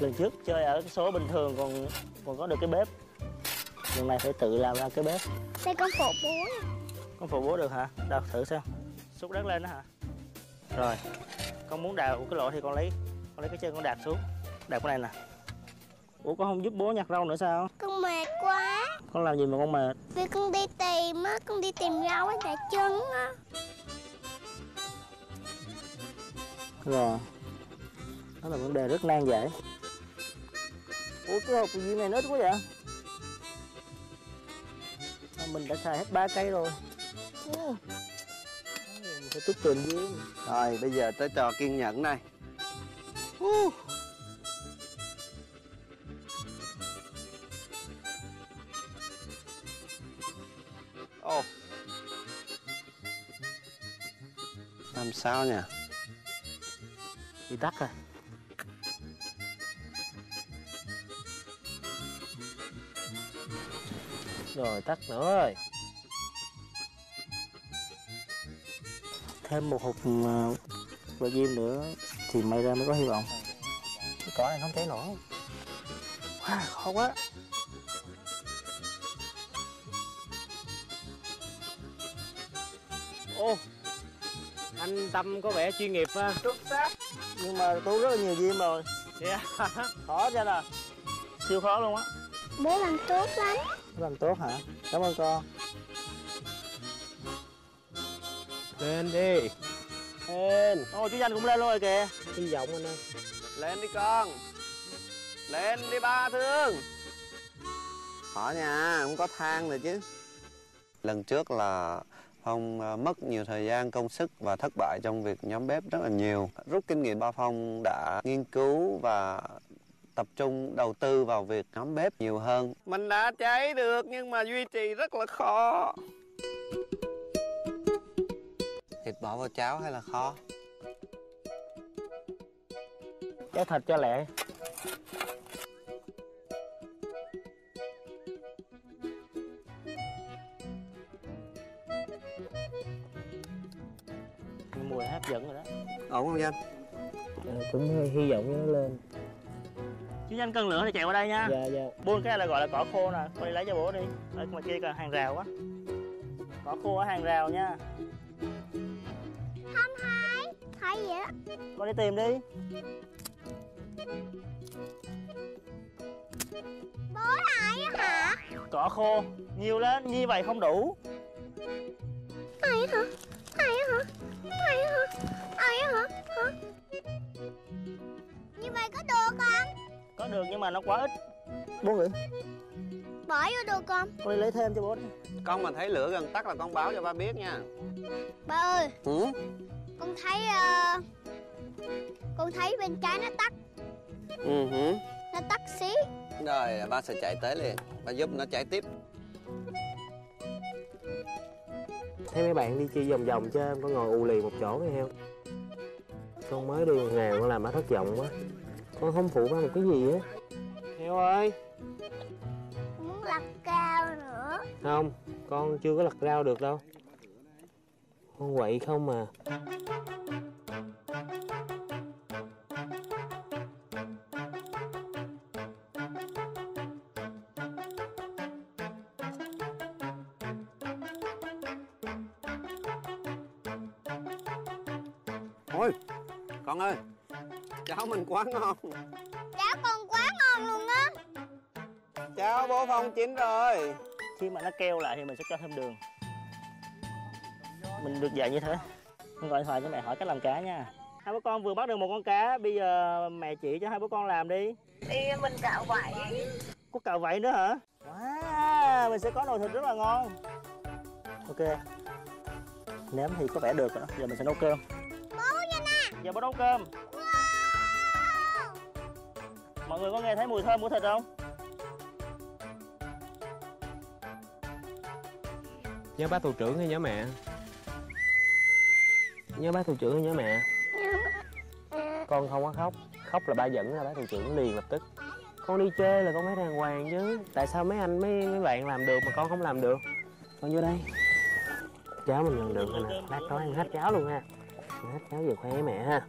lần trước chơi ở số bình thường còn còn có được cái bếp. Lần này phải tự làm ra cái bếp. Đây con phụ bố con phụ bố được hả? Đâu thử xem. Xúc đất lên đó hả? Rồi con muốn đào cái lỗ thì con lấy con lấy cái chân con đạp xuống. Đạp cái này nè. Ủa con không giúp bố nhặt rau nữa sao? Con mệt quá. Con làm gì mà con mệt? Vì con đi tìm á con đi tìm rau ở tại trứng á. Rồi. Đó là vấn đề rất nan giải ủa cái hộp gì này nết quá vậy à, mình đã xài hết ba cây rồi Ủa. mình phải tích tiền riêng Rồi bây giờ tới trò kiên nhẫn đây Uh. Ồ Làm sao nhỉ? bị tắt rồi rồi tắt nữa rồi. Thêm một hộp và diêm nữa thì may ra mới có hy vọng. Cái cỏ này không cháy nổi. Wow, khó quá. Ô anh tâm có vẻ chuyên nghiệp ha. Nhưng mà tôi rất là nhiều diêm rồi. Yeah. khó cho nè. Siêu khó luôn á. Bố làm tốt lắm làm tốt hả? Cảm ơn con. Lên đi. Lên. Ôi chú danh cũng lên luôn rồi kìa. Hy vọng anh ơi. Lên đi con. Lên đi ba thương. Khó nha, không có thang rồi chứ. Lần trước là Phong à, mất nhiều thời gian, công sức và thất bại trong việc nhóm bếp rất là nhiều. Rút kinh nghiệm ba Phong đã nghiên cứu và tập trung đầu tư vào việc nhóm bếp nhiều hơn. Mình đã cháy được nhưng mà duy trì rất là khó. Thịt bỏ vào cháo hay là kho? cháy thịt cho lẹ mùi hấp dẫn rồi đó Ổn không Danh? cũng hy vọng nó lên chú nhanh cân lửa thì chạy qua đây nha. Dạ dạ. Buôn cái là gọi là cỏ khô nè con đi lấy cho bố đi. Ở ngoài kia còn hàng rào quá. Cỏ khô ở hàng rào nha. Không thấy thấy vậy đó. Con đi tìm đi. Bố lại á hả? Cỏ khô nhiều lên như vậy không đủ. Thấy hả nhưng mà nó quá ít bố gửi bỏ vô được không con đi lấy thêm cho bố đi Con mà thấy lửa gần tắt là con báo cho ba biết nha. ba ơi Ừ? con thấy ờ, con thấy bên trái nó tắt Ừ hử. nó tắt xí Rồi ba sẽ chạy tới liền. Ba giúp nó chạy tiếp. thấy mấy bạn đi chơi vòng vòng chứ em có ngồi ù lì một chỗ hay không con mới đi một ngày con làm ba thất vọng quá con không phụ ba một cái gì á heo ơi. Muốn lật cao nữa. Không con chưa có lật rau được đâu. Con quậy không mà Ôi, con ơi, cháo mình quá ngon. cháo con Cháo bố Phong chín rồi. khi mà nó keo lại thì mình sẽ cho thêm đường. Mình được dạy như thế. Con gọi điện thoại cho mẹ hỏi cách làm cá nha. Hai bố con vừa bắt được một con cá bây giờ mẹ chỉ cho hai bố con làm đi. Đi mình cạo vậy có cào vậy nữa hả? Wow, mình sẽ có nồi thịt rất là ngon. Ok. Nếm thì có vẻ được rồi đó. Giờ mình sẽ nấu cơm. Bố nha nè. Giờ bố nấu cơm. Mọi người có nghe thấy mùi thơm của thịt không nhớ bác thủ trưởng hay nhớ mẹ? Nhớ bác thủ trưởng hay nhớ mẹ? Con không có khóc. Khóc là ba dẫn ra bác thủ trưởng liền lập tức. Con đi chơi là con phải đàng hoàng chứ. Tại sao mấy anh, mấy mấy bạn làm được mà con không làm được? Con vô đây. Cháo mình nhận được rồi nè. Bác có ăn hết cháo luôn ha. Ăn hết cháo về khoe với mẹ ha.